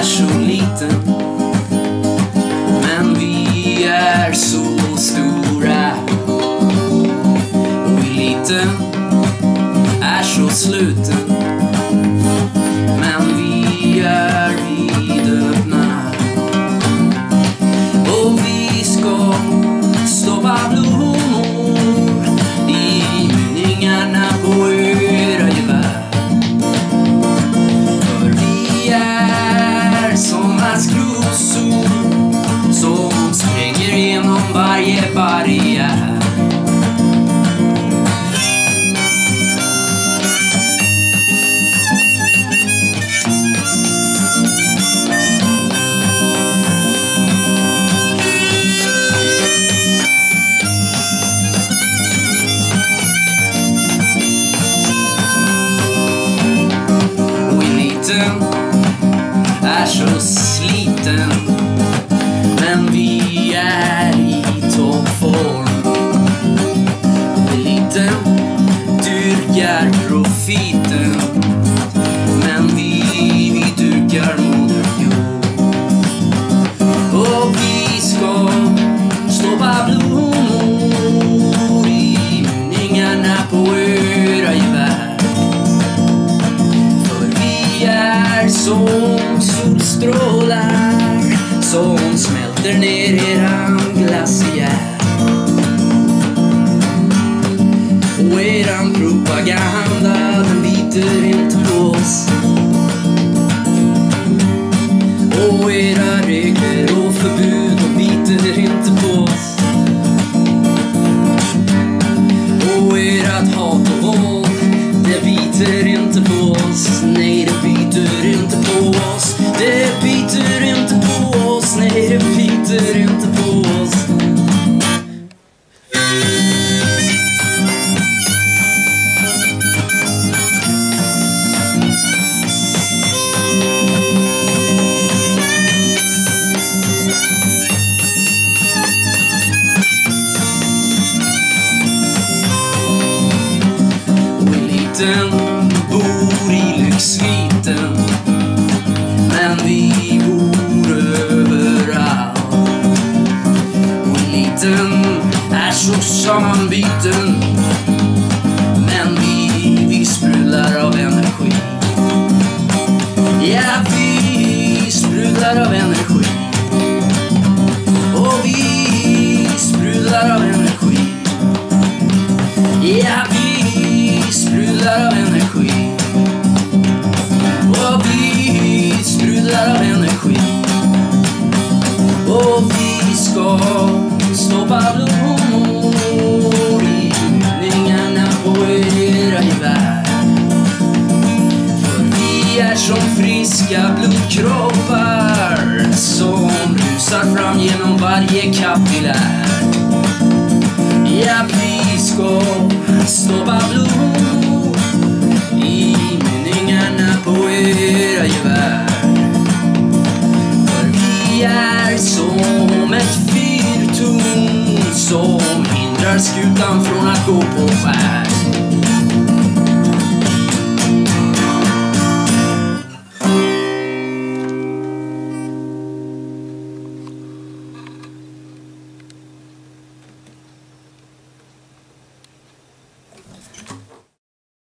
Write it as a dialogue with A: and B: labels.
A: är så liten. Men vi är så stora. Och vi liten är så sluten. Jackson. Smälter ner eran glaciär. Och eran propaganda den biter inte på oss. Och era regler och förbud de biter inte på oss. Och ert hat och våld, det biter inte på oss. Nej, det biter inte Och är så sammanbiten Men vi, vi sprudlar av energi. Ja, vi sprudlar av energi varje kapillär Ja, vi ska stoppa blod i mynningarna på era gevär. För vi är som ett fyrtorn som hindrar skutan från att gå på skär.